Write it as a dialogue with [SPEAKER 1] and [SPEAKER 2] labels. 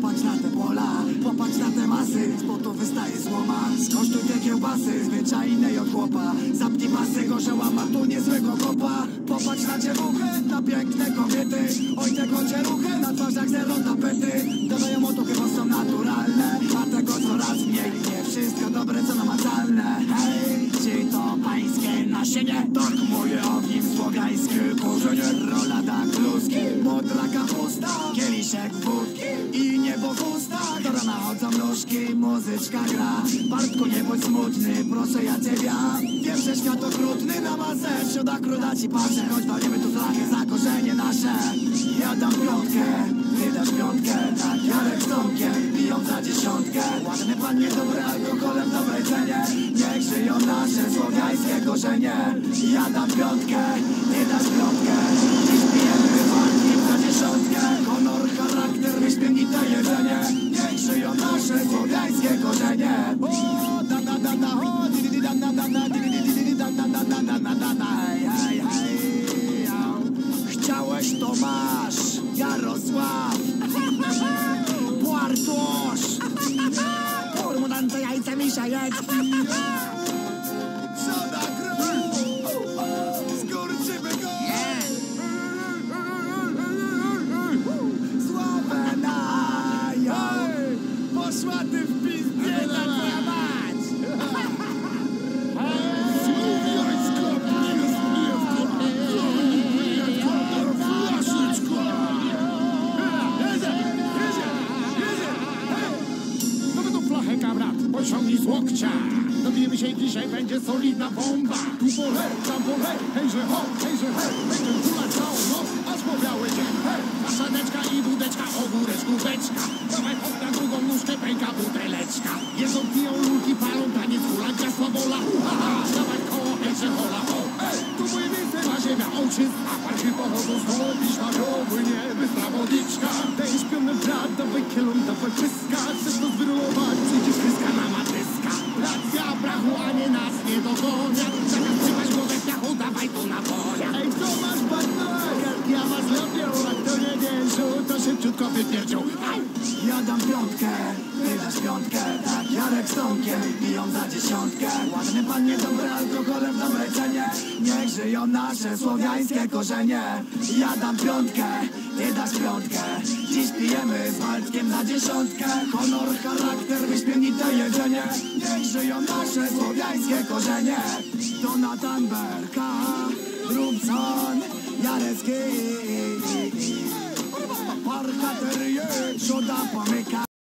[SPEAKER 1] Popatrz na te pola, popatrz na te masy Z to wystaje słoma Skosztuj te kiełbasy, zwyczajnej od chłopa. Zapnij pasy, gorzeła ma tu niezłego kopa. Popatrz na dziewuchę, na piękne kobiety. Oj tego ruchy, na twarzach zero tapety Dodają o to chyba są naturalne. A tego coraz mniej Nie wszystko dobre, co namacalne. Hej, czy to pańskie nasienie? Tak, moje, a nim słowiańskie korzenie Rola da kluski, modra kapusta Kieliszek wódki i niebo w ustach Do rana chodzą nóżki, muzyczka gra. Bartku, nie bądź smutny, proszę ja ciebie Wiem, że świat okrutny na masę. Wsioda króla ci patrzę, choć walimy tu flagę za korzenie nasze. Ja dam piątkę, ty dasz piątkę Tak, Jarek z Tomkiem, biją za dziesiątkę. Ładny pan, niedobry alkoholem w dobrej cenie Niech żyją nasze słowiańskie korzenie. Ja dam piątkę, ty dasz piątkę Chciałeś to masz, Jarosław. Puartosz Kurmudan co
[SPEAKER 2] jajce mi się jedz pociągnij z łokcia. Dobijemy się dzisiaj, będzie solidna bomba. Tu pole, tam pole, hejże ho, hejże he. Będziemy kulać całą noc, aż po biały dzień. Hej, maszaneczka i wódeczka, ogóreczku beczka. Dawaj hop na drugą nóżkę, pęka buteleczka. Jedzą, piją, lulki palą, taniec, hula, gasła bola. Haha, dawaj koło, hejże hola ho. Ej, tu moje miejsce, ma ziemia ojczyzna. Parki pochodzą stąd, piśma płynie, wystawa wodyczka. Daj śpiony brat, dawaj kielon, dawaj pyska. Chcesz to zwyrulować, Thomas Butler! Get the Amazon, the Orator, the Zoot, the Zoot, the Zoot, the Zoot, wypierdził. Aj!
[SPEAKER 1] Ja dam piątkę, ty dasz piątkę Tak, Jarek z Tomkiem biją za dziesiątkę Ładny pan, niedobry alkoholem w dobrej cenie Niech żyją nasze słowiańskie korzenie Ja dam piątkę, ty dasz piątkę Dziś pijemy z Waldkiem za dziesiątkę Honor, charakter, wyśmienite jedzenie Niech żyją nasze słowiańskie korzenie Donatan Berka, Drumson, Jarecki arka deriyor. Soda pameka.